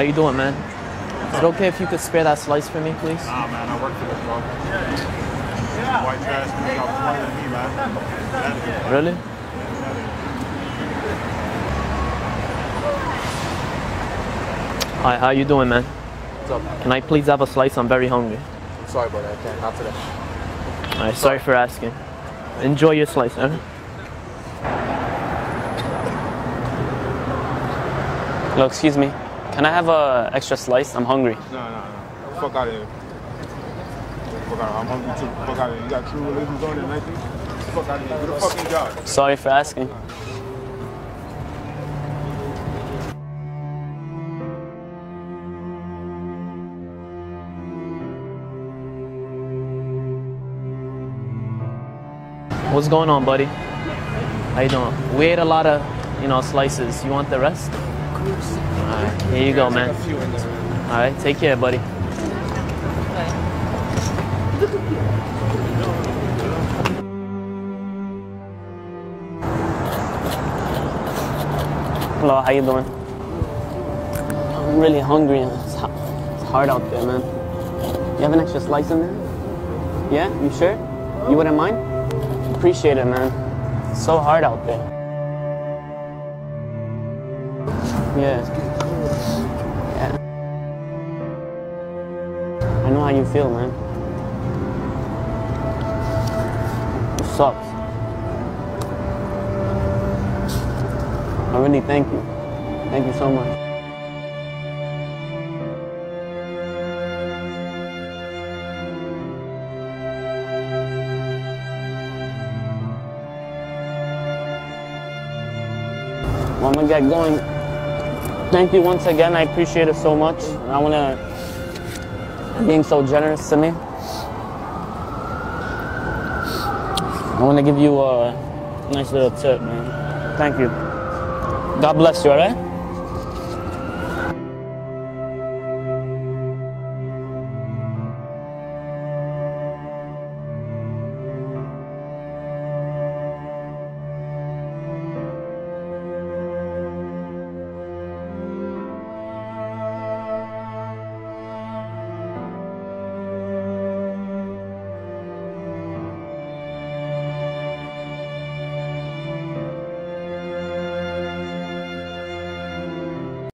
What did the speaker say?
How you doing, man? Is it okay if you could spare that slice for me, please? Nah, man, I work for this, bro. White trash can got smarter than me, man. Really? Hi, how you doing, man? What's up? Can I please have a slice? I'm very hungry. I'm sorry, brother. I can't. Not today. All right, sorry for asking. Enjoy your slice, huh? Hello, excuse me. Can I have a extra slice? I'm hungry. No, no, no. Fuck out of here. Fuck out of here. I'm hungry too. Fuck out of here. You got true religions on there, Nike? Fuck out of here. Do the fucking job. Sorry for asking. What's going on, buddy? How you doing? We ate a lot of, you know, slices. You want the rest? Of course. All right, here you go, man. All right, take care, buddy. Hello, how you doing? I'm really hungry. It's, it's hard out there, man. You have an extra slice in there? Yeah, you sure? You wouldn't mind? Appreciate it, man. It's so hard out there. Yeah. How you feel, man. It sucks. I really thank you. Thank you so much. Well, I'm gonna get going. Thank you once again. I appreciate it so much. I wanna being so generous to me. I wanna give you a nice little tip, man. Thank you. God bless you, alright?